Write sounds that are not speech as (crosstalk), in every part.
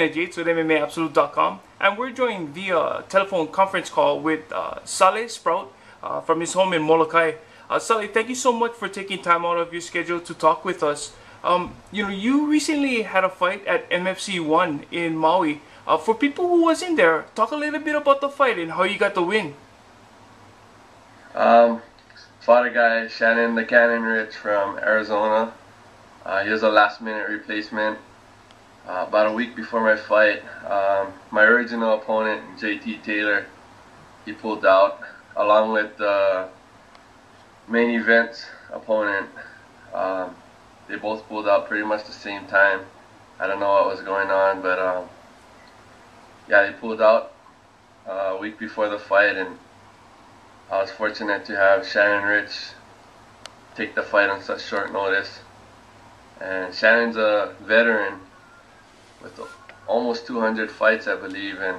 Kenneth Yates with MMAabsolute.com, and we're joined via telephone conference call with uh, Sale Sproat uh, from his home in Molokai. Uh, Sale, thank you so much for taking time out of your schedule to talk with us. Um, you know, you recently had a fight at MFC One in Maui. Uh, for people who wasn't there, talk a little bit about the fight and how you got the win. Um, fought a guy, Shannon the Cannon Rich from Arizona. Uh, he was a last minute replacement. Uh, about a week before my fight, um, my original opponent, JT Taylor, he pulled out, along with the main event opponent. Um, they both pulled out pretty much the same time. I don't know what was going on, but um, yeah, they pulled out uh, a week before the fight, and I was fortunate to have Shannon Rich take the fight on such short notice. And Shannon's a veteran with almost 200 fights, I believe, and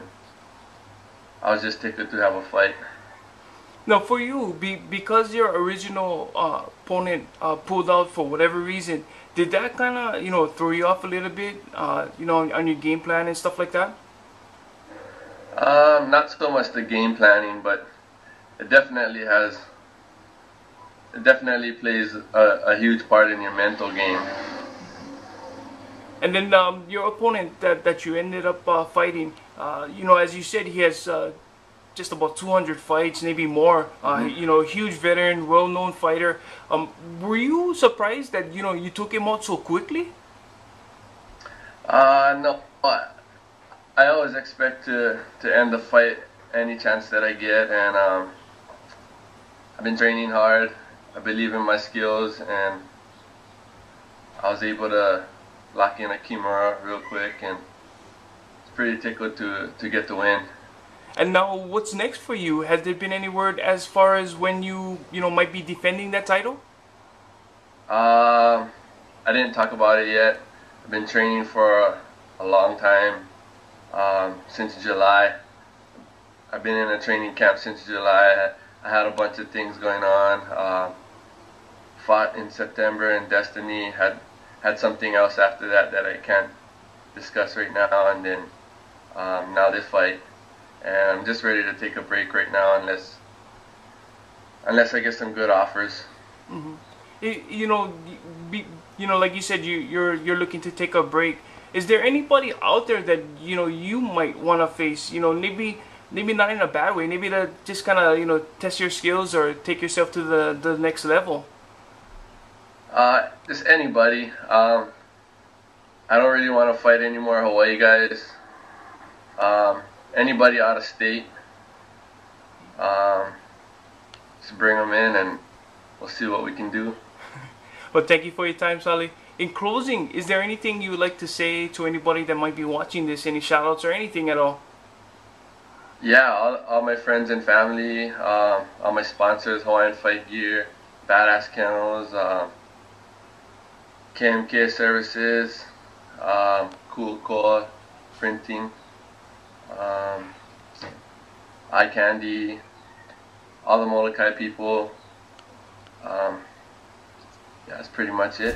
I was just tickled to have a fight. Now, for you, be, because your original uh, opponent uh, pulled out for whatever reason, did that kind of you know throw you off a little bit, uh, you know, on, on, your game plan and stuff like that? Um, not so much the game planning, but it definitely has. It definitely plays a, a huge part in your mental game. And then um, your opponent that, that you ended up uh, fighting, uh, you know, as you said, he has uh, just about 200 fights, maybe more. Uh, mm-hmm. You know, huge veteran, well-known fighter. Um, were you surprised that you know you took him out so quickly? Uh, no. I always expect to to end the fight any chance that I get, and um, I've been training hard. I believe in my skills, and I was able to lock in a Kimura real quick, and it's pretty tickled to to get the win. And now, what's next for you? Has there been any word as far as when you, you know, might be defending that title? Um, I didn't talk about it yet. I've been training for a, a long time, um, since July. I've been in a training camp since July. I had a bunch of things going on. Um, fought in September in Destiny. Had had something else after that that I can't discuss right now. And then um, now this fight and I'm just ready to take a break right now unless unless I get some good offers. Mm-hmm. you know, be, you know, like you said, you you're you're looking to take a break. Is there anybody out there that you know you might want to face? You know, maybe maybe not in a bad way, maybe to just kind of you know test your skills or take yourself to the the next level. Uh, just anybody. Um, I don't really want to fight any more Hawaii guys. Um, anybody out of state. Um, just bring them in and we'll see what we can do. (laughs) well, thank you for your time, Sale. In closing, is there anything you would like to say to anybody that might be watching this? Any shout outs or anything at all? Yeah, all, all my friends and family, um, all my sponsors, Hawaiian Fight Gear, Badass Kennels, um, KMK Services, um, Cool Core Printing um, eye candy, all the Molokai people. Um, yeah, that's pretty much it.